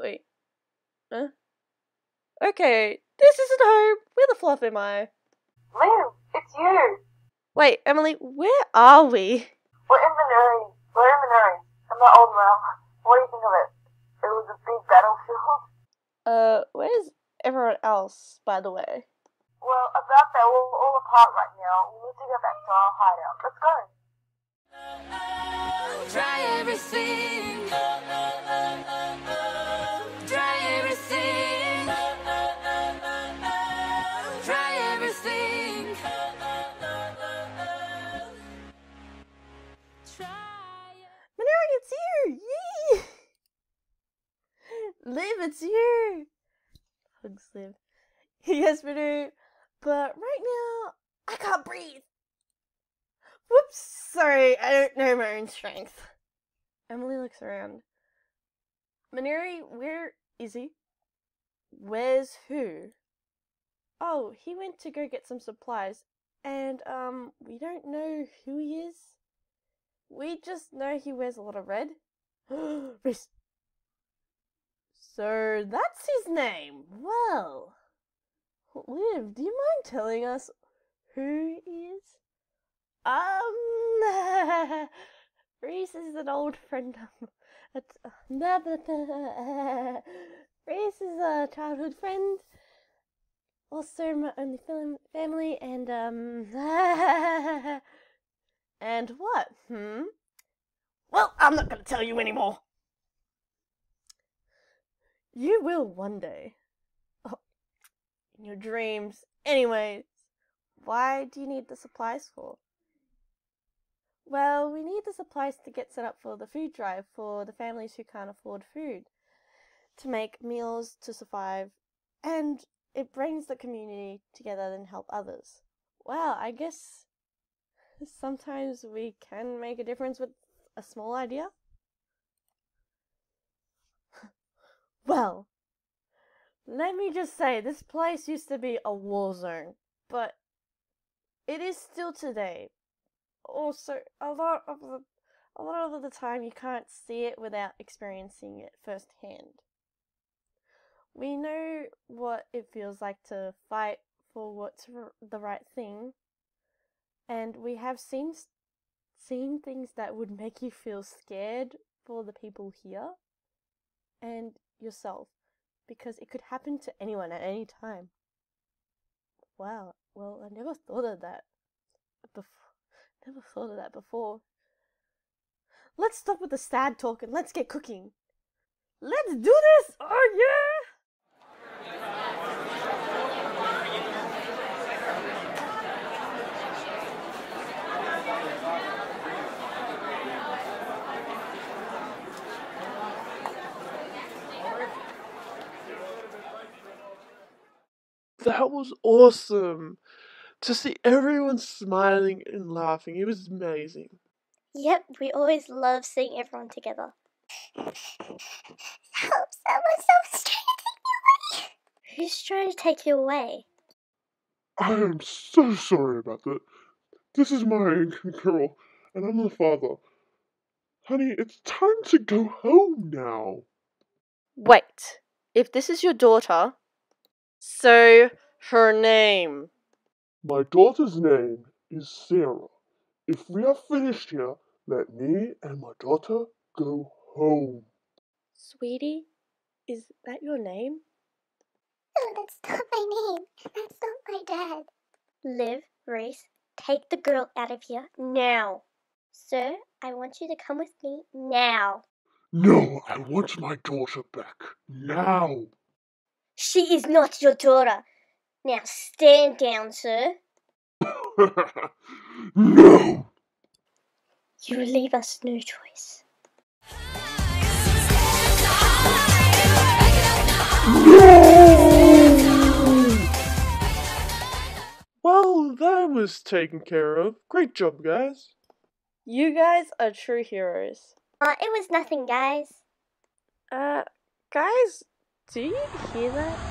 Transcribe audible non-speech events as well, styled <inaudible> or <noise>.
Uh, okay, this isn't home. Where the fluff am I? Liv, it's you. Wait, Emily, where are we? We're in Manuri. We're in Manuri. In my old realm. What do you think of it? It was a big battlefield. Uh, where's everyone else, by the way? Well, about that, we're all apart right now. We need to get back to our hideout. Let's go. Try everything. Try Liv, it's you! Hugs Liv. <laughs> yes, Maneri, but right now, I can't breathe! Whoops, sorry, I don't know my own strength. Emily looks around. Maneri, where is he? Where's who? Oh, he went to go get some supplies, and, um, we don't know who he is. We just know he wears a lot of red. <gasps> Reese. So that's his name. Well, Liv, do you mind telling us who he is? Um, <laughs> Reese is an old friend of. <laughs> Reese is a childhood friend. Also, my only family, and um, <laughs> and what? Hmm. Well, I'm not to tell you anymore. You will one day. Oh, in your dreams. Anyways, why do you need the supplies for? Well, we need the supplies to get set up for the food drive for the families who can't afford food, to make meals to survive, and it brings the community together and help others. Well, I guess sometimes we can make a difference with a small idea. Well, let me just say this place used to be a war zone, but it is still today. Also, a lot of the a lot of the time you can't see it without experiencing it firsthand. We know what it feels like to fight for what's the right thing, and we have seen seen things that would make you feel scared for the people here and yourself because it could happen to anyone at any time. Wow, well, I never thought of that before. Never thought of that before. Let's stop with the sad talk and let's get cooking. Let's do this! Oh yeah! That was awesome. To see everyone smiling and laughing, it was amazing. Yep, we always love seeing everyone together. Help, someone, someone's trying to take me away. Who's trying to take you away? I am so sorry about that. This is my girl, <laughs> and I'm the father. Honey, it's time to go home now. Wait, if this is your daughter, so her name. My daughter's name is Sarah. If we are finished here, let me and my daughter go home. Sweetie, is that your name? No, that's not my name. That's not my dad. Liv, Reese, take the girl out of here now. Sir, I want you to come with me now. No, I want my daughter back. Now. She is not your daughter. Now stand down, sir. <laughs> no. You leave us no choice. Well, that was taken care of. Great job, guys. You guys are true heroes. Uh, it was nothing, guys. Uh, guys, do you hear that?